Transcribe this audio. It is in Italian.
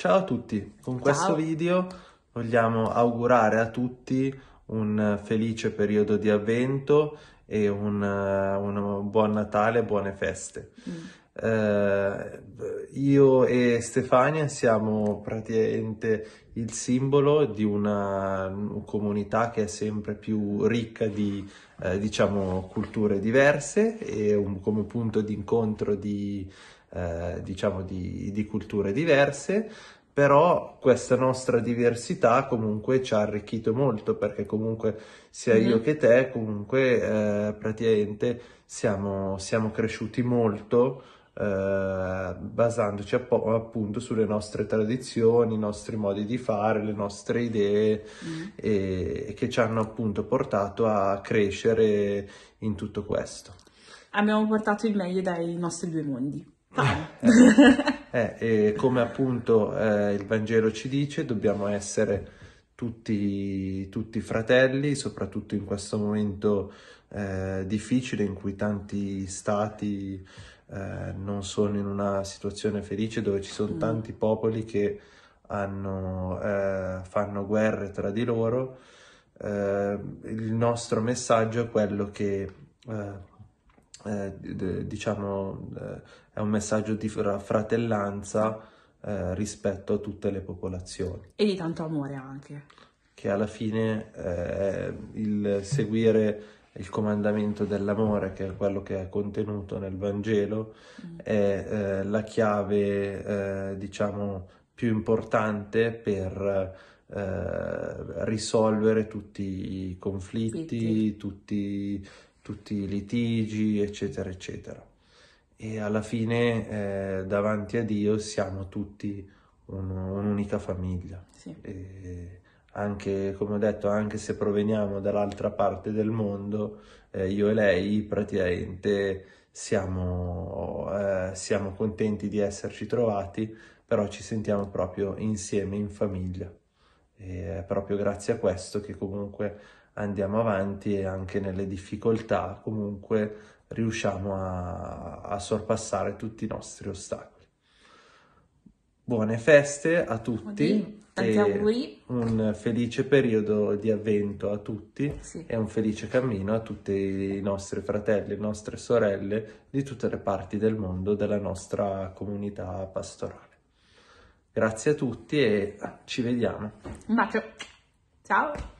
Ciao a tutti, con questo Ciao. video vogliamo augurare a tutti un felice periodo di avvento e un, eh, un buon Natale, buone feste. Mm. Eh, io e Stefania siamo praticamente il simbolo di una comunità che è sempre più ricca di, eh, diciamo, culture diverse e un- come punto di incontro di, eh, diciamo, di, di culture diverse. Però questa nostra diversità comunque ci ha arricchito molto perché comunque sia io Mhm. che te comunque eh, praticamente siamo, siamo cresciuti molto eh, basandoci appunto sulle nostre tradizioni, i nostri modi di fare, le nostre idee Mm. e, e che ci hanno appunto portato a crescere in tutto questo. Abbiamo portato il meglio dai nostri due mondi. Ciao. Eh, e come appunto eh, il Vangelo ci dice, dobbiamo essere tutti, tutti fratelli, soprattutto in questo momento eh, difficile in cui tanti stati eh, non sono in una situazione felice, dove ci sono Mm. tanti popoli che hanno, eh, fanno guerre tra di loro. Eh, il nostro messaggio è quello che eh, eh, diciamo eh, è un messaggio di fra- fratellanza rispetto a tutte le popolazioni, e di tanto amore anche. che alla fine il seguire il comandamento dell'amore, che è quello che è contenuto nel Vangelo, Mm. è eh, la chiave, eh, diciamo, più importante per eh, risolvere tutti i conflitti, tutti, tutti i litigi, eccetera, eccetera. E alla fine, eh, davanti a Dio, siamo tutti un- un'unica famiglia. Sì. E anche, come ho detto, anche se proveniamo dall'altra parte del mondo, eh, io e lei praticamente siamo, eh, siamo contenti di esserci trovati, però ci sentiamo proprio insieme in famiglia. E è proprio grazie a questo che comunque andiamo avanti e anche nelle difficoltà comunque riusciamo a, a sorpassare tutti i nostri ostacoli. Buone feste a tutti Quindi, tanti auguri. un felice periodo di avvento a tutti Sì. e un felice cammino a tutti i nostri fratelli e nostre sorelle di tutte le parti del mondo della nostra comunità pastorale. Grazie a tutti e ci vediamo. Un bacio. Ciao.